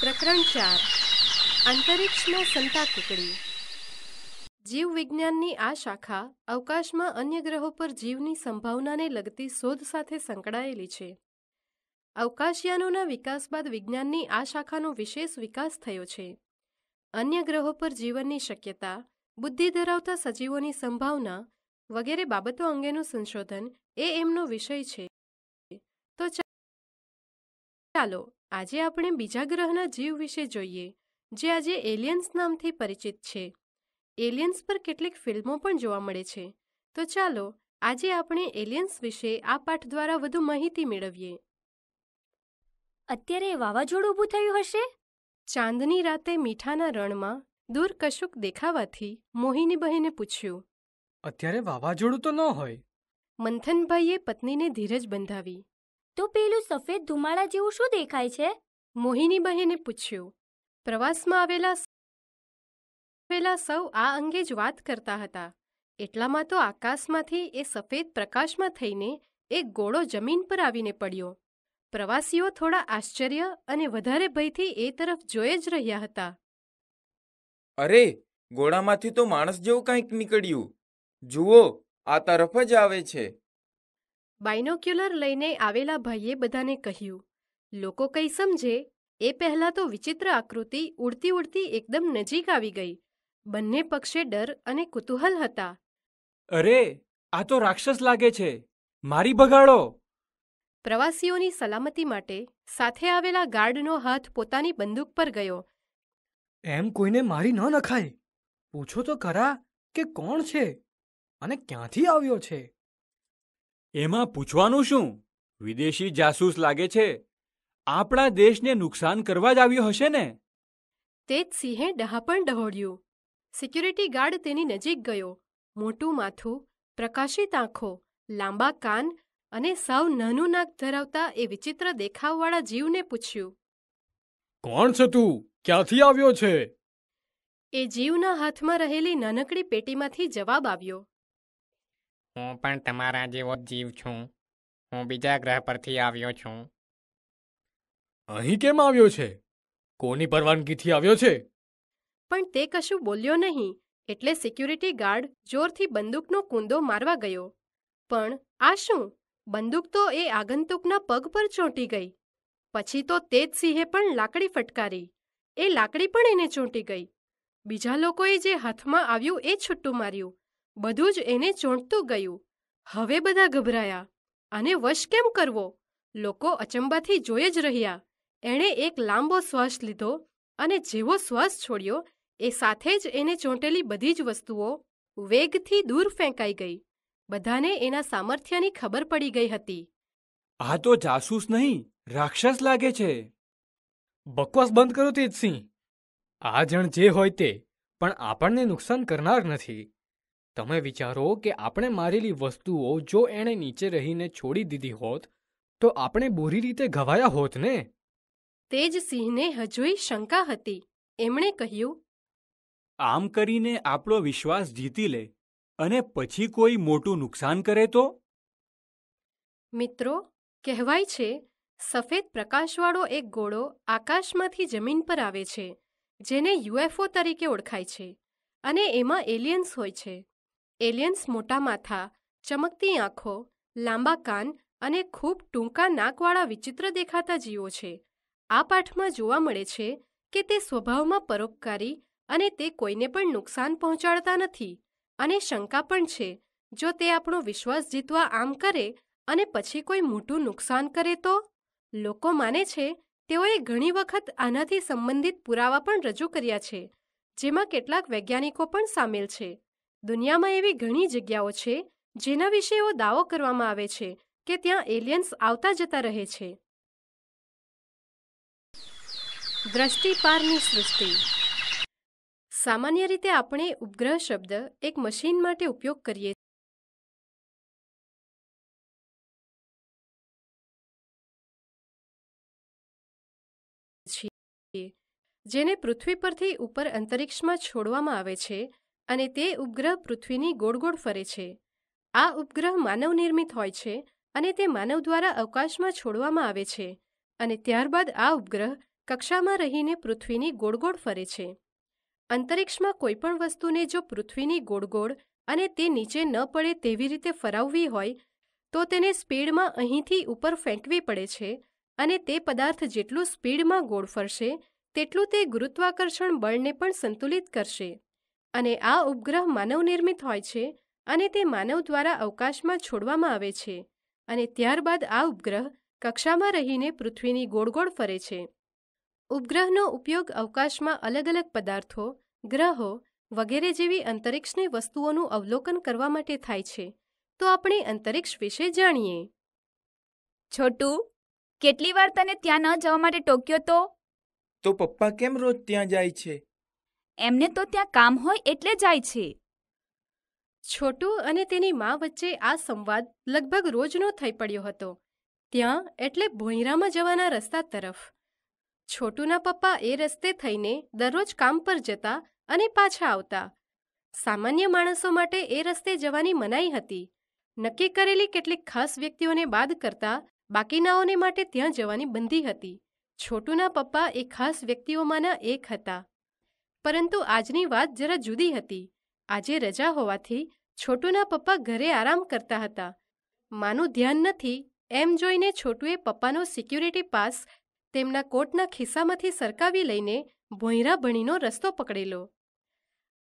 પ્રકરણ ચાર. અંતરિક્ષમાં સંતા કુકડી. જીવવિજ્ઞાનની આ શાખા અવકાશમાં અન્ય ગ્રહો પર જીવની સંભાવનાને લગતી શોધ સાથે સંકળાયેલી છે. અવકાશયાનોના વિકાસ બાદ વિજ્ઞાનની આ શાખાનો વિશેષ વિકાસ થયો છે. અન્ય ગ્રહો પર જીવનની શક્યતા, બુદ્ધિ ધરાવતા સજીવોની સંભાવના વગેરે બાબતો અંગેનું સંશોધન એ એમનો વિષય છે. તો ચાલો આજે આપણે બીજા ગ્રહના જીવ વિશે જોઈએ જે આજે એલિયન્સ નામથી પરિચિત છે. એલિયન્સ પર કેટલીક ફિલ્મો પણ જોવા મળે છે. તો ચાલો આજે આપણે એલિયન્સ વિશે આ પાઠ દ્વારા વધુ માહિતી મેળવીએ. અત્યારે વાવાઝોડું ઊભું થયું હશે? ચાંદની રાતે મીઠાના રણમાં દૂર કશુંક દેખાવાથી મોહિની બહેને પૂછ્યું. અત્યારે વાવાઝોડું તો ન હોય. મંથનભાઈએ પત્નીને ધીરજ બંધાવી. તો પેલું સફેદ ધુમાડા જેવું શું દેખાય છે? મોહિની બહેને પૂછ્યું પ્રવાસમાં આવેલા આવેલા સૌ આ અંગે જ વાત કરતા હતા. એટલામાં તો આકાશમાંથી એ સફેદ પ્રકાશમાં થઈને એક ગોળો જમીન પર આવીને પડ્યો. પ્રવાસીઓ થોડા આશ્ચર્ય અને વધારે ભયથી એ તરફ જોઈ જ રહ્યા હતા. અરે ગોળામાંથી તો માણસ જેવું કંઈક નીકળ્યું. જુઓ આ તરફ જ આવે છે. બાયનોક્યુલર લઈને આવેલા ભાઈએ બધાને કહ્યું લોકો કંઈ સમજે? એ પહેલાં તો વિચિત્ર આકૃતિ ઉડતી ઉડતી એકદમ નજીક આવી ગઈ. બંને પક્ષે ડર અને કુતૂહલ હતા. અરે આ તો રાક્ષસ લાગે છે. મારી ભગાડો પ્રવાસીઓની સલામતી માટે સાથે આવેલા ગાર્ડનો હાથ પોતાની બંદૂક પર ગયો. એમ કોઈને મારી ન નખાય. પૂછો તો ખરા કે કોણ છે અને ક્યાંથી આવ્યો છે? એમાં પૂછવાનું શું? વિદેશી જાસૂસ લાગે છે. આપણા દેશને નુકસાન કરવા જ આવ્યો હશે ને? તે જ સિંહે ડહાપણ ડહોળ્યું. સિક્યુરિટી ગાર્ડ તેની નજીક ગયો. મોટું માથું પ્રકાશિત આંખો લાંબા કાન અને સાવ નાનું નાક ધરાવતા એ વિચિત્ર દેખાવવાળા જીવને પૂછ્યું. કોણ છે તું? ક્યાંથી આવ્યો છે? એ જીવના હાથમાં રહેલી નાનકડી પેટીમાંથી જવાબ આવ્યો. હું પણ તમારા જેવો જ જીવ છું. હું બીજા ગ્રહ પરથી આવ્યો છું. અહીં કેમ આવ્યો છે? કોની પરવાનગીથી આવ્યો છે? પણ તે કશું બોલ્યો નહીં એટલે સિક્યુરિટી ગાર્ડ જોરથી બંદૂકનો કૂંદો મારવા ગયો. પણ આ શું? બંદૂક તો એ આગંતુકના પગ પર ચોંટી ગઈ. પછી તો તે જ સિંહે પણ લાકડી ફટકારી. એ લાકડી પણ એને ચોંટી ગઈ. બીજા લોકોએ જે હાથમાં આવ્યું એ છૂટું માર્યું. બધું જ એને ચોંટતું ગયું. હવે બધા ગભરાયા. અને વશ કેમ કરવો? લોકો અચંબાથી જોઈ જ રહ્યા. એણે એક લાંબો શ્વાસ લીધો અને જેવો શ્વાસ છોડ્યો, એ સાથે જ એને ચોંટેલી બધી જ વસ્તુઓ વેગથી દૂર ફેંકાઈ ગઈ. બધાને એના સામર્થ્યની ખબર પડી ગઈ હતી. આ તો જાસૂસ નહીં, રાક્ષસ લાગે છે. બકવાસ બંધ કરો તેજસિંહ. આ જણ જે હોય તે, પણ આપણને નુકસાન કરનાર નથી. તમે વિચારો કે આપણે મારેલી વસ્તુઓ જો એણે નીચે રહીને છોડી દીધી હોત તો આપણે બુરી રીતે ઘવાયા હોત ને? તે જ સિંહને હજુય શંકા હતી. એમણે કહ્યું આમ કરીને આપણો વિશ્વાસ જીતી લે અને પછી કોઈ મોટું નુકસાન કરે તો? મિત્રો કહેવાય છે સફેદ પ્રકાશવાળો એક ગોળો આકાશમાંથી જમીન પર આવે છે જેને યુએફઓ તરીકે ઓળખાય છે અને એમાં એલિયન્સ હોય છે. એલિયન્સ મોટા માથા, ચમકતી આંખો, લાંબા કાન અને ખૂબ ટૂંકા નાકવાળા વિચિત્ર દેખાતા જીવો છે. આ પાઠમાં જોવા મળે છે કે તે સ્વભાવમાં પરોપકારી અને તે કોઈને પણ નુકસાન પહોંચાડતા નથી અને શંકા પણ છે, જો તે આપણો વિશ્વાસ જીતવા આમ કરે અને પછી કોઈ મોટું નુકસાન કરે તો? લોકો માને છે, તેઓએ ઘણી વખત આનાથી સંબંધિત પુરાવા પણ રજૂ કર્યા છે, જેમાં કેટલાક વૈજ્ઞાનિકો પણ સામેલ છે. દુનિયામાં એવી ઘણી જગ્યાઓ છે, જેના વિશે એવો દાવો કરવામાં આવે છે કે ત્યાં એલિયન્સ આવતા જતા રહે છે. દ્રષ્ટિપારની સૃષ્ટિ. સામાન્ય રીતે આપણે ઉપગ્રહ શબ્દ એક મશીન માટે ઉપયોગ કરીએ છીએ, જેને પૃથ્વી પરથી ઉપર અંતરિક્ષમાં છોડવામાં આવે છે અને તે ઉપગ્રહ પૃથ્વીની ગોળ ગોળ ફરે છે. આ ઉપગ્રહ માનવ નિર્મિત હોય છે અને તે માનવ દ્વારા અવકાશમાં છોડવામાં આવે છે અને ત્યારબાદ આ ઉપગ્રહ કક્ષામાં રહીને પૃથ્વીની ગોળ ગોળ ફરે છે. અંતરિક્ષમાં કોઈપણ વસ્તુને જો પૃથ્વીની ગોળ ગોળ અને તે નીચે ન પડે તેવી રીતે ફરાવવી હોય, તો તેને સ્પીડમાં અહીંથી ઉપર ફેંકવી પડે છે અને તે પદાર્થ જેટલું સ્પીડમાં ગોળ ફરશે, તેટલું તે ગુરુત્વાકર્ષણ બળને પણ સંતુલિત કરશે. અને આ ઉપગ્રહ માનવનિર્મિત હોય છે અને તે માનવ દ્વારા અવકાશમાં છોડવામાં આવે છે અને ત્યારબાદ આ ઉપગ્રહ કક્ષામાં રહીને પૃથ્વીની ગોળ ગોળ ફરે છે. ઉપગ્રહનો ઉપયોગ અવકાશમાં અલગ અલગ પદાર્થો ગ્રહો વગેરે જેવી અંતરિક્ષની વસ્તુઓનું અવલોકન કરવા માટે થાય છે. તો આપણે અંતરિક્ષ વિશે જાણીએ. છોટું કેટલી વાર તને ત્યાં ન જવા માટે ટોક્યો તો? તો પપ્પા કેમ રોજ ત્યાં જાય છે? એમને તો ત્યાં કામ હોય એટલે જાય છે. છોટુ અને તેની મા વચ્ચે આ સંવાદ લગભગ રોજનો થઈ પડ્યો હતો. ત્યાં એટલે ભોંયરામાં જવાના રસ્તા તરફ. છોટુના પપ્પા એ રસ્તે થઈને દરરોજ કામ પર જતા અને પાછા આવતા. સામાન્ય માણસો માટે એ રસ્તે જવાની મનાઈ હતી. નક્કી કરેલી કેટલીક ખાસ વ્યક્તિઓને બાદ કરતા બાકીનાઓને માટે ત્યાં જવાની બંધી હતી. છોટુના પપ્પા એ ખાસ વ્યક્તિઓમાંના એક હતા. પરંતુ આજની વાત જરા જુદી હતી. આજે રજા હોવાથી છોટુના પપ્પા ઘરે આરામ કરતા હતા. માનું ધ્યાન નથી, એમ જોઈને છોટુએ પપ્પાનો સિક્યુરિટી પાસ તેમના કોટના ખિસ્સામાંથી સરકાવી લઈને ભોંયરા ભણીનો રસ્તો પકડેલો.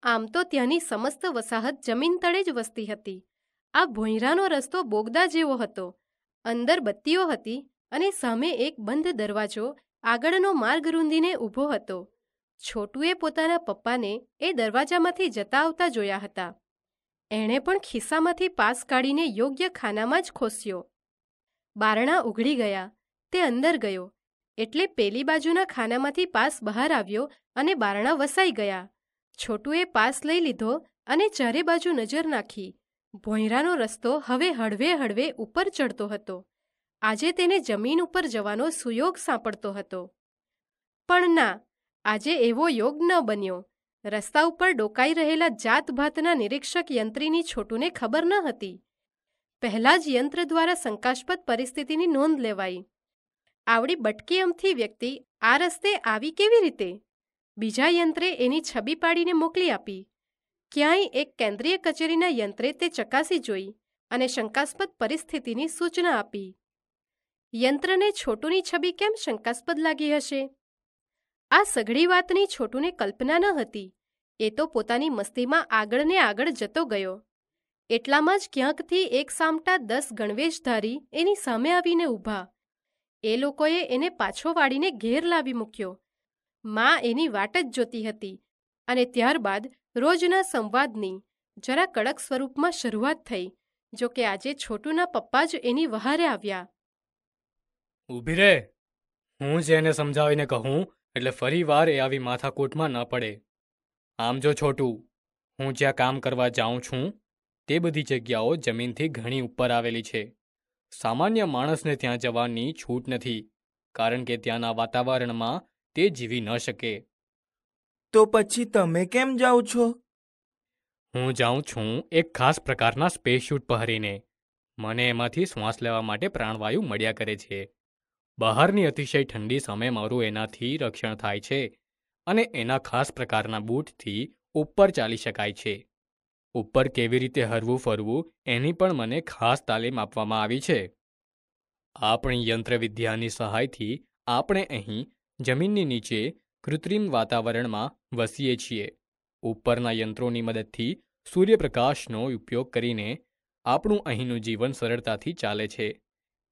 આમ તો ત્યાંની સમસ્ત વસાહત જમીન તળે જ વસતી હતી. આ ભોંયરાનો રસ્તો બોગદા જેવો હતો. અંદર બત્તીઓ હતી અને સામે એક બંધ દરવાજો આગળનો માર્ગ રૂંધીને ઊભો હતો. છોટુએ પોતાના પપ્પાને એ દરવાજામાંથી જતા આવતા જોયા હતા. એણે પણ ખિસ્સામાંથી પાસ કાઢીને યોગ્ય ખાનામાં જ ખોસ્યો. બારણા ઉઘડી ગયા. તે અંદર ગયો. એટલે પેલી બાજુના ખાનામાંથી પાસ બહાર આવ્યો અને બારણા વસાઈ ગયા. છોટુએ પાસ લઈ લીધો અને ચારે બાજુ નજર નાખી. ભોંયરાનો રસ્તો હવે હળવે હળવે ઉપર ચડતો હતો. આજે તેને જમીન ઉપર જવાનો સુયોગ સાંપડતો હતો. પણ ના આજે એવો યોગ ન બન્યો. રસ્તા ઉપર ડોકાઈ રહેલા જાતભાતના નિરીક્ષક યંત્રીની છોટુને ખબર ન હતી. પહેલા જ યંત્ર દ્વારા શંકાસ્પદ પરિસ્થિતિની નોંધ લેવાઈ. આવડી બટકી અમથી વ્યક્તિ, આ રસ્તે આવી કેવી રીતે? બીજા યંત્રે એની છબી પાડીને મોકલી આપી. ક્યાંય એક કેન્દ્રીય કચેરીના યંત્રે તે ચકાસી જોઈ અને શંકાસ્પદ પરિસ્થિતિની સૂચના આપી. યંત્રને છોટુની છબી કેમ શંકાસ્પદ લાગી હશે? આ સઘળી વાતની છોટુને કલ્પના ન હતી. એ તો પોતાની મસ્તીમાં આગળ ને આગળ જતો ગયો. એટલામાં જ ક્યાંકથી એક સામટા દસ ગણવેશધારી એની સામે આવીને ઊભા. એ લોકોએ એને પાછો વાળીને ઘેર લાવી મૂક્યો. માં એની વાટ જ જોતી હતી અને ત્યારબાદ રોજના સંવાદની જરા કડક સ્વરૂપમાં શરૂઆત થઈ, જો કે આજે છોટુના પપ્પા જ એની વહારે આવ્યા. ઊભી રે. હું જ એને સમજાવીને કહું એટલે ફરી વાર એ આવી માથાકૂટમાં ન પડે. આમ જો છોટું હું જ્યાં કામ કરવા જાઉં છું તે બધી જગ્યાઓ જમીનથી ઘણી ઉપર આવેલી છે. સામાન્ય માણસને ત્યાં જવાની છૂટ નથી કારણ કે ત્યાંના વાતાવરણમાં તે જીવી ન શકે. તો પછી તમે કેમ જાઓ છો? હું જાઉં છું એક ખાસ પ્રકારના સ્પેસ શૂટ પહેરીને. મને એમાંથી શ્વાસ લેવા માટે પ્રાણવાયુ મળ્યા કરે છે. બહારની અતિશય ઠંડી સામે મારું એનાથી રક્ષણ થાય છે અને એના ખાસ પ્રકારના બૂટથી ઉપર ચાલી શકાય છે. ઉપર કેવી રીતે હરવું ફરવું એની પણ મને ખાસ તાલીમ આપવામાં આવી છે. આપણી યંત્રવિદ્યાની સહાયથી આપણે અહીં જમીનની નીચે કૃત્રિમ વાતાવરણમાં વસીએ છીએ. ઉપરના યંત્રોની મદદથી સૂર્યપ્રકાશનો ઉપયોગ કરીને આપણું અહીંનું જીવન સરળતાથી ચાલે છે.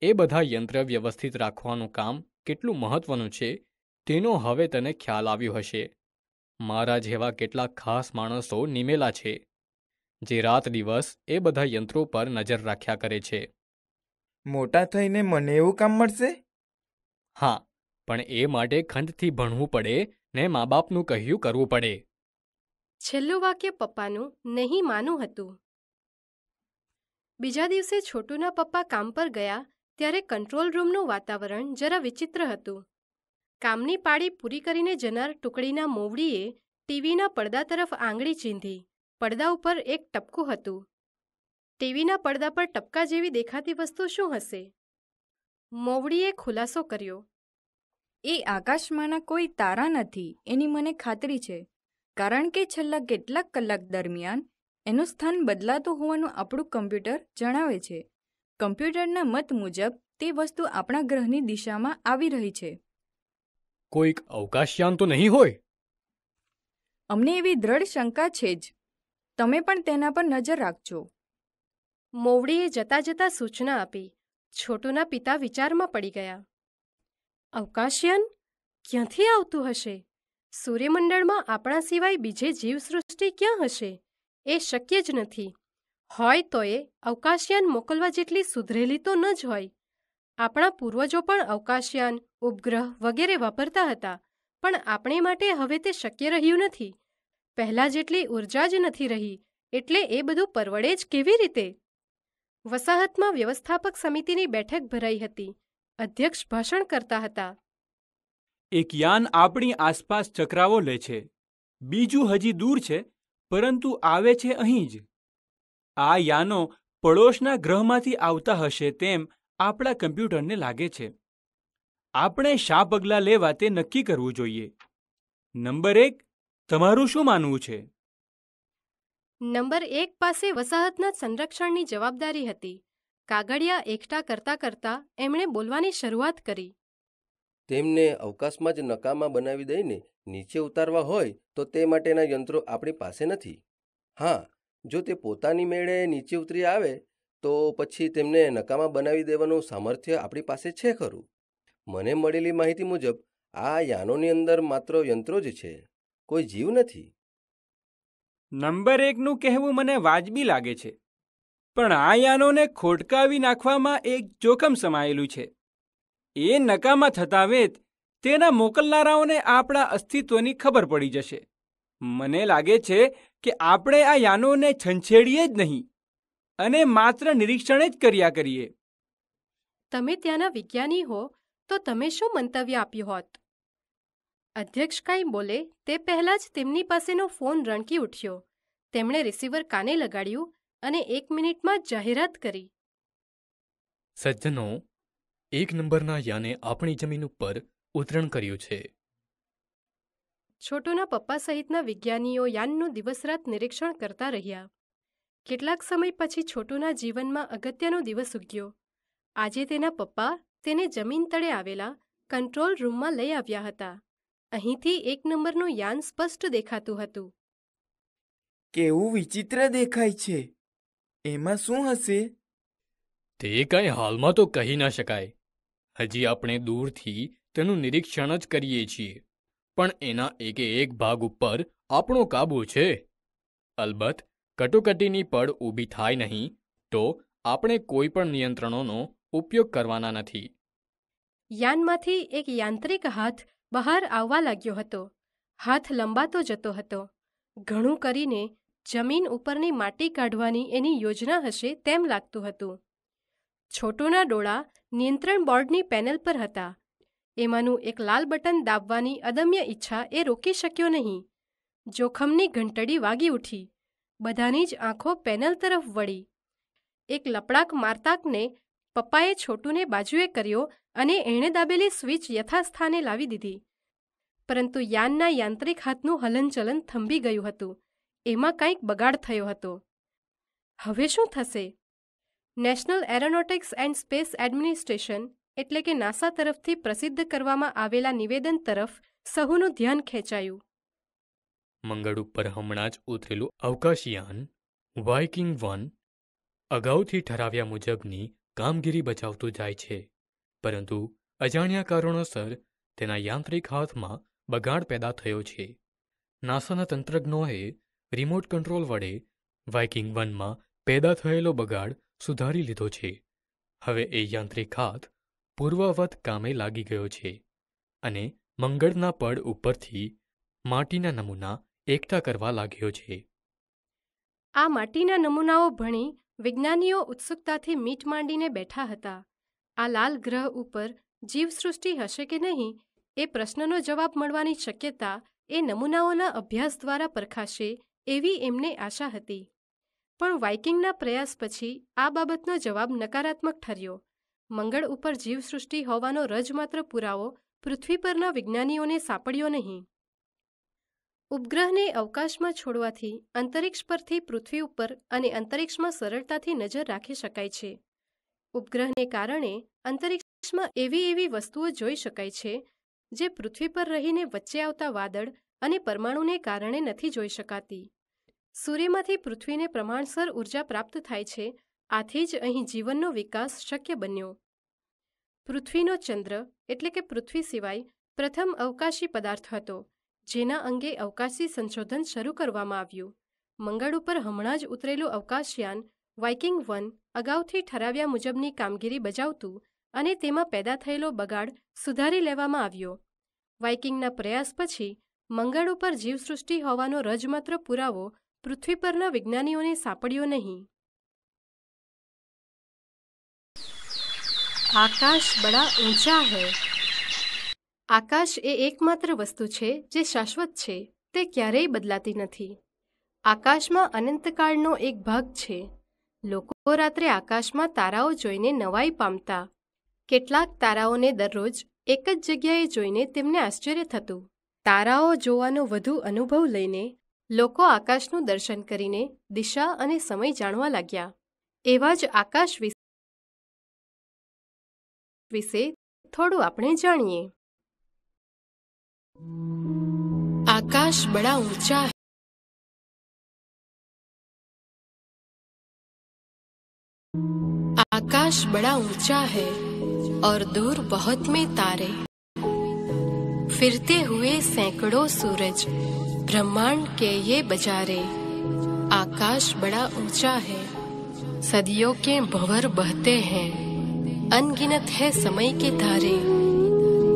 એ બધા યંત્ર વ્યવસ્થિત રાખવાનું કામ કેટલું મહત્વનું છે તેનો હવે તને ખ્યાલ આવ્યો હશે. મારા જેવા કેટલાક ખાસ માણસો નિમેલા છે જે રાત દિવસ એ બધા યંત્રો પર નજર રાખ્યા કરે છે. મોટા થઈને મને એવું કામ મળશે? હા પણ એ માટે ખંતથી ભણવું પડે ને મા બાપનું કહ્યું કરવું પડે. છેલ્લું વાક્ય પપ્પાનું નહીં માનું હતું. બીજા દિવસે છોટુના પપ્પા કામ પર ગયા ત્યારે કંટ્રોલ રૂમનું વાતાવરણ જરા વિચિત્ર હતું. કામની પાળી પૂરી કરીને જનાર ટુકડીના મોવડીએ ટીવીના પડદા તરફ આંગળી ચીંધી. પડદા ઉપર એક ટપકું હતું. ટીવીના પડદા પર ટપકા જેવી દેખાતી વસ્તુ શું હશે? મોવડીએ ખુલાસો કર્યો. એ આકાશમાંના કોઈ તારા નથી, એની મને ખાતરી છે. કારણ કે છેલ્લા કેટલાક કલાક દરમિયાન એનું સ્થાન બદલાતું હોવાનું આપણું કમ્પ્યુટર જણાવે છે. કમ્પ્યુટરના મત મુજબ તે વસ્તુ આપણા ગ્રહની દિશામાં આવી રહી છે. કોઈક અવકાશયાન તો નહીં હોય? અમને એવી દ્રઢ શંકા છે જ. તમે પણ તેના પર નજર રાખજો. મોવડીએ જતા જતા સૂચના આપી. છોટુના પિતા વિચારમાં પડી ગયા. અવકાશયાન? ક્યાંથી આવતું હશે? સૂર્યમંડળમાં આપણા સિવાય બીજે જીવસૃષ્ટિ ક્યાં હશે? એ શક્ય જ નથી. હોય તો અવકાશયાન મોકલવા જેટલી સુધરેલી તો ન જ હોય. આપણા પૂર્વજો પણ અવકાશયાન, ઉપગ્રહ વગેરે વાપરતા હતા, પણ આપણે માટે હવે તે શક્ય રહ્યું નથી. પહેલાં જેટલી ઊર્જા જ નથી રહી, એટલે એ બધું પરવડે જ કેવી રીતે? વસાહતમાં વ્યવસ્થાપક સમિતિની બેઠક ભરાઈ હતી. અધ્યક્ષ ભાષણ કરતા હતા. એક યાન આપણી આસપાસ ચક્રાવો લે છે. બીજું હજી દૂર છે, પરંતુ આવે છે અહીં જ. આ યાનો પડોશના ગ્રહમાંથી આવતા હશે તેમ આપણા કમ્પ્યુટરને લાગે છે. આપણે શા પગલાં લેવા તે નક્કી કરવું જોઈએ? નંબર એક તમારું શું માનવું છે? નંબર એક પાસે વસાહતના સંરક્ષણની જવાબદારી હતી. કાગળિયા એકઠા કરતા કરતા એમણે બોલવાની શરૂઆત કરી. તેમને અવકાશમાં જ નકામા બનાવી દઈને નીચે ઉતારવા હોય તો તે માટેના યંત્રો આપણી પાસે નથી. હા જો તે પોતાની મેળે નીચે ઉતરી આવે, તો પછી તેમને નકામા બનાવી દેવાનું સામર્થ્ય આપણી પાસે છે ખરું? મને મળેલી માહિતી મુજબ, આ યાનોની અંદર માત્ર યંત્રો જ છે. કોઈ જીવ નથી. નંબર એકનું કહેવું મને વાજબી લાગે છે. પણ આ યાનોને ખોટકાવી નાખવામાં એક જોખમ સમાયેલું છે. એ નકામા થતા વેત તેના મોકલનારાઓને આપણા અસ્તિત્વની ખબર પડી જશે. મને લાગે છે કે આપણે આ યાનોને છંછેડીએ જ નહીં અને માત્ર નિરીક્ષણ જ કર્યા કરીએ. તમે ત્યાંના વિજ્ઞાની હો તો તમે શું મંતવ્ય આપ્યું હોત? અધ્યક્ષ કાંઈ બોલે તે પહેલાં જ તેમની પાસેનો ફોન રણકી ઉઠ્યો. તેમણે રિસીવર કાને લગાડ્યું અને એક મિનિટમાં જાહેરાત કરી. સજ્જનો એક નંબરના યાને આપણી જમીન ઉપર ઉતરણ કર્યું છે. છોટુના પપ્પા સહિતના વિજ્ઞાનીઓ યાનનું દિવસરાત નિરીક્ષણ કરતા રહ્યા. કેટલાક સમય પછી છોટુના જીવનમાં અગત્યનો દિવસ ઉગ્યો. આજે તેના પપ્પા તેને જમીન તળે આવેલા કંટ્રોલ રૂમમાં લઈ આવ્યા હતા. અહીંથી એક નંબરનું યાન સ્પષ્ટ દેખાતું હતું. કેવું વિચિત્ર દેખાય છે. એમાં શું હશે? તે કાંઈ હાલમાં તો કહી ના શકાય. હજી આપણે દૂરથી તેનું નિરીક્ષણ જ કરીએ છીએ. પણ એના એકે એક ભાગ ઉપર આપણો કાબુ છે. અલબત્ત, કટોકટીની પડ ઊભી થાય નહીં તો આપણે કોઈ પણ નિયંત્રણોનો ઉપયોગ કરવાના નથી. યાનમાંથી એક યાંત્રિક હાથ બહાર આવવા લાગ્યો હતો. હાથ લંબાતો જતો હતો. ઘણું કરીને જમીન ઉપરની માટી કાઢવાની એની યોજના હશે તેમ લાગતું હતું. છોટોના ડોળા નિયંત્રણ બોર્ડની પેનલ પર હતા. એમાંનું એક લાલ બટન દાબવાની અદમ્ય ઈચ્છા એ રોકી શક્યો નહીં. જોખમની ઘંટડી વાગી ઉઠી. બધાની જ આંખો પેનલ તરફ વળી. એક લપડાક મારતાકને પપ્પાએ છોટુને બાજુએ કર્યો અને એણે દાબેલી સ્વિચ યથાસ્થાને લાવી દીધી. પરંતુ યાનના યાંત્રિક હાથનું હલનચલન થંભી ગયું હતું. એમાં કંઈક બગાડ થયો હતો. હવે શું થશે? National aeronautics and space administration એટલે કે નાસા તરફથી પ્રસિદ્ધ કરવામાં આવેલા નિવેદન તરફ સહુનું ધ્યાન ખેંચાયું. મંગળ ઉપર હમણાં જ ઉતરેલું અવકાશયાન, વાઇકિંગ વન, અગાઉથી ઠરાવ્યા મુજબની કામગીરી બજાવતું જાય છે. પરંતુ અજાણ્યા કારણોસર તેના યાંત્રિક હાથમાં બગાડ પેદા થયો છે. નાસાના તંત્રજ્ઞોએ રિમોટ કંટ્રોલ વડે વાઇકિંગ વનમાં પેદા થયેલો બગાડ સુધારી લીધો છે. હવે એ યાંત્રિક હાથ પૂર્વવત કામે લાગી ગયો છે અને મંગળના પડ ઉપરથી માટીના નમૂના એકઠા કરવા લાગ્યો છે. આ માટીના નમૂનાઓ ભણી વિજ્ઞાનીઓ ઉત્સુકતાથી મીટ માંડીને બેઠા હતા. આ લાલ ગ્રહ ઉપર જીવસૃષ્ટિ હશે કે નહીં એ પ્રશ્નનો જવાબ મળવાની શક્યતા એ નમૂનાઓના અભ્યાસ દ્વારા પરખાશે એવી એમને આશા હતી. પણ વાઇકિંગના પ્રયાસ પછી આ બાબતનો જવાબ નકારાત્મક ઠર્યો. મંગળ ઉપર જીવસૃષ્ટિ હોવાનો રજમાત્ર પુરાવો પૃથ્વી પરના વિજ્ઞાનીઓને સાંપડ્યો નહીં. ઉપગ્રહને અવકાશમાં છોડવાથી અંતરિક્ષ પરથી પૃથ્વી ઉપર અને અંતરિક્ષમાં સરળતાથી નજર રાખી શકાય છે. ઉપગ્રહને કારણે અંતરિક્ષમાં એવી એવી વસ્તુઓ જોઈ શકાય છે, જે પૃથ્વી પર રહીને વચ્ચે આવતા વાદળ અને પરમાણુને કારણે નથી જોઈ શકાતી. સૂર્યમાંથી પૃથ્વીને પ્રમાણસર ઊર્જા પ્રાપ્ત થાય છે આથી જ અહીં જીવનનો વિકાસ શક્ય બન્યો. પૃથ્વીનો ચંદ્ર એટલે કે પૃથ્વી સિવાય પ્રથમ અવકાશી પદાર્થ હતો, જેના અંગે અવકાશી સંશોધન શરૂ કરવામાં આવ્યું. મંગળ ઉપર હમણાં જ ઉતરેલું અવકાશયાન વાઇકિંગ વન અગાઉથી ઠરાવ્યા મુજબની કામગીરી બજાવતું અને તેમાં પેદા થયેલો બગાડ સુધારી લેવામાં આવ્યો. વાઇકિંગના પ્રયાસ પછી મંગળ ઉપર જીવસૃષ્ટિ હોવાનો રજમાત્ર પુરાવો પૃથ્વી પરના વિજ્ઞાનીઓને સાંપડ્યો નહીં. આકાશ બડા ઊંચા હૈ. આકાશ એ એકમાત્ર વસ્તુ છે જે શાશ્વત છે, તે ક્યારેય બદલાતી નથી. આકાશમાં અનંતકાળનો એક ભાગ છે. લોકો રાત્રે આકાશમાં તારાઓ જોઈને નવાઈ પામતા. કેટલાક તારાઓને દરરોજ એક જ જગ્યાએ જોઈને તેમને આશ્ચર્ય થતું. તારાઓ જોવાનો વધુ અનુભવ લઈને લોકો આકાશનું દર્શન કરીને દિશા અને સમય જાણવા લાગ્યા. એવા જ આકાશ વિશે થોડું આપણે જાણીએ आकाश बड़ा ऊंचा है आकाश बड़ा ऊंचा है और दूर बहुत में तारे फिरते हुए सैकड़ों सूरज ब्रह्मांड के ये बजारे आकाश बड़ा ऊंचा है सदियों के भंवर बहते हैं अनगिनत है समय के धारे,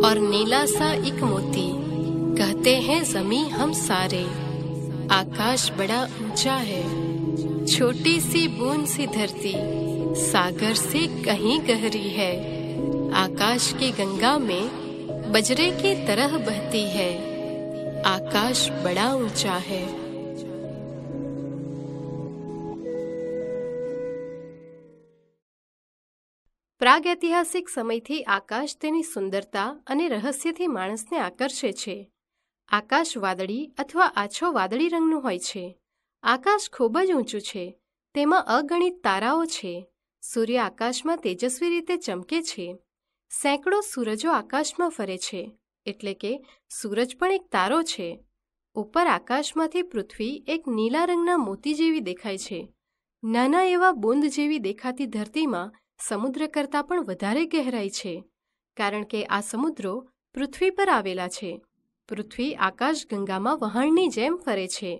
और नीला सा एक मोती। कहते हैं, जमी हम सारे। आकाश बड़ा ऊँचा है, छोटी सी बूंद सी धरती, सागर से कहीं गहरी है। आकाश की गंगा में बजरे की तरह बहती है। आकाश बड़ा ऊँचा है। પ્રાગૈતિહાસિક સમયથી આકાશ તેની સુંદરતા અને રહસ્યથી માણસને આકર્ષે છે. આકાશ વાદળી અથવા આછો વાદળી રંગનું હોય છે. આકાશ ખૂબ જ ઊંચું છે. તેમાં અગણિત તારાઓ છે. સૂર્ય આકાશમાં તેજસ્વી રીતે ચમકે છે. સેંકડો સૂરજો આકાશમાં ફરે છે. એટલે કે સૂરજ પણ એક તારો છે. ઉપર આકાશમાંથી પૃથ્વી એક નીલા રંગના મોતી જેવી દેખાય છે. નાના એવા બુંદ જેવી દેખાતી ધરતીમાં સમુદ્ર કરતાં પણ વધારે ગહેરાઈ છે, કારણ કે આ સમુદ્રો પૃથ્વી પર આવેલા છે. પૃથ્વી આકાશગંગામાં વહાણની જેમ ફરે છે.